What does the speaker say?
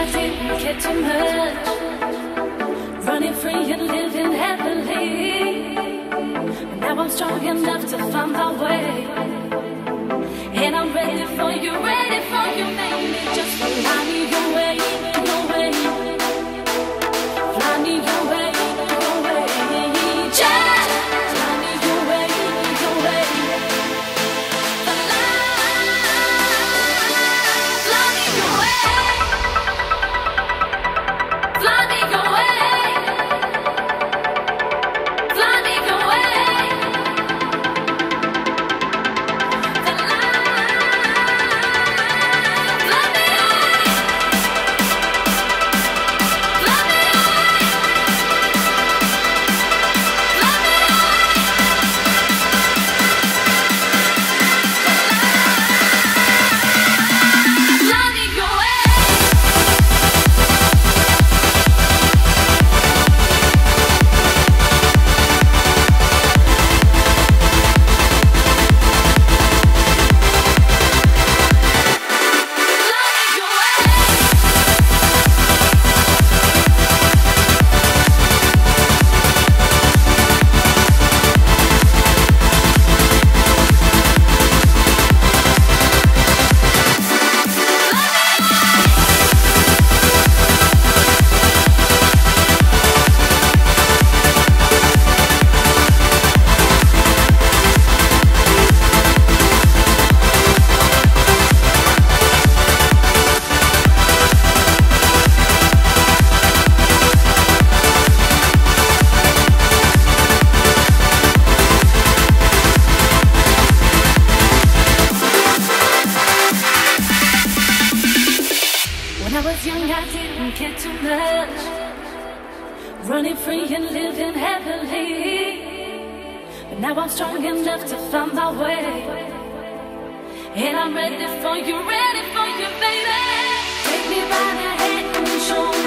I didn't get too much. Running free and living happily. Now I'm strong enough to find my way. And I'm ready for you, ready for you, baby. Just remind me. Running free and living happily. But now I'm strong enough to find my way. And I'm ready for you, ready for you, baby. Take me by the hand and show